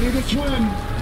ready to swim.